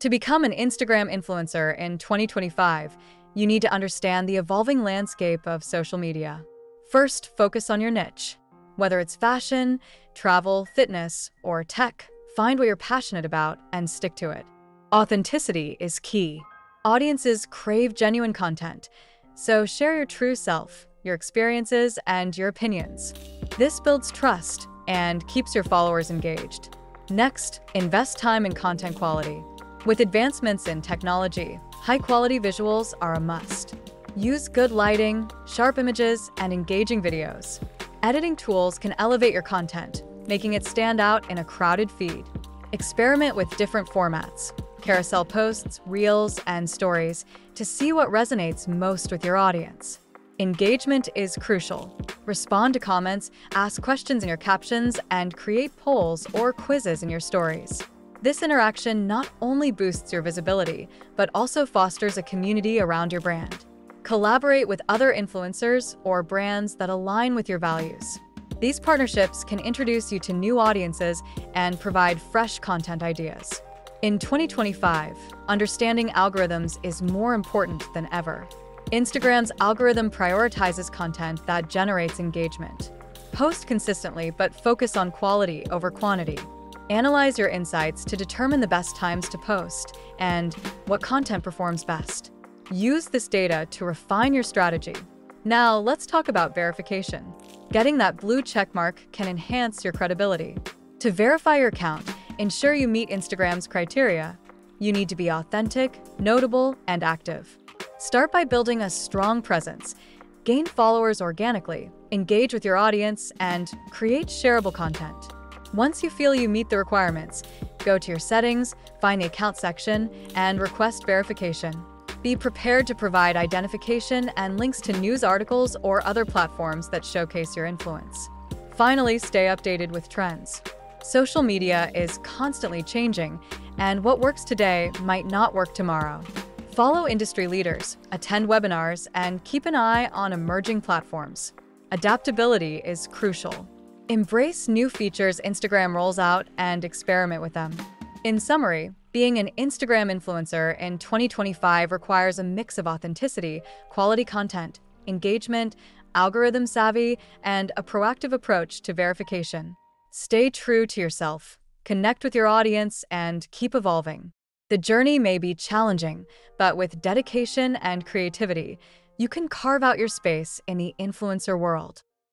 To become an Instagram influencer in 2025, you need to understand the evolving landscape of social media. First, focus on your niche. Whether it's fashion, travel, fitness, or tech, find what you're passionate about and stick to it. Authenticity is key. Audiences crave genuine content, so share your true self, your experiences, and your opinions. This builds trust and keeps your followers engaged. Next, invest time in content quality. With advancements in technology, high-quality visuals are a must. Use good lighting, sharp images, and engaging videos. Editing tools can elevate your content, making it stand out in a crowded feed. Experiment with different formats, carousel posts, reels, and stories to see what resonates most with your audience. Engagement is crucial. Respond to comments, ask questions in your captions, and create polls or quizzes in your stories. This interaction not only boosts your visibility, but also fosters a community around your brand. Collaborate with other influencers or brands that align with your values. These partnerships can introduce you to new audiences and provide fresh content ideas. In 2025, understanding algorithms is more important than ever. Instagram's algorithm prioritizes content that generates engagement. Post consistently, but focus on quality over quantity. Analyze your insights to determine the best times to post and what content performs best. Use this data to refine your strategy. Now, let's talk about verification. Getting that blue checkmark can enhance your credibility. To verify your account, ensure you meet Instagram's criteria. You need to be authentic, notable, and active. Start by building a strong presence, gain followers organically, engage with your audience, and create shareable content. Once you feel you meet the requirements, go to your settings, find the account section, and request verification. Be prepared to provide identification and links to news articles or other platforms that showcase your influence. Finally, stay updated with trends. Social media is constantly changing, and what works today might not work tomorrow. Follow industry leaders, attend webinars, and keep an eye on emerging platforms. Adaptability is crucial. Embrace new features Instagram rolls out and experiment with them. In summary, being an Instagram influencer in 2025 requires a mix of authenticity, quality content, engagement, algorithm savvy, and a proactive approach to verification. Stay true to yourself, connect with your audience, and keep evolving. The journey may be challenging, but with dedication and creativity, you can carve out your space in the influencer world.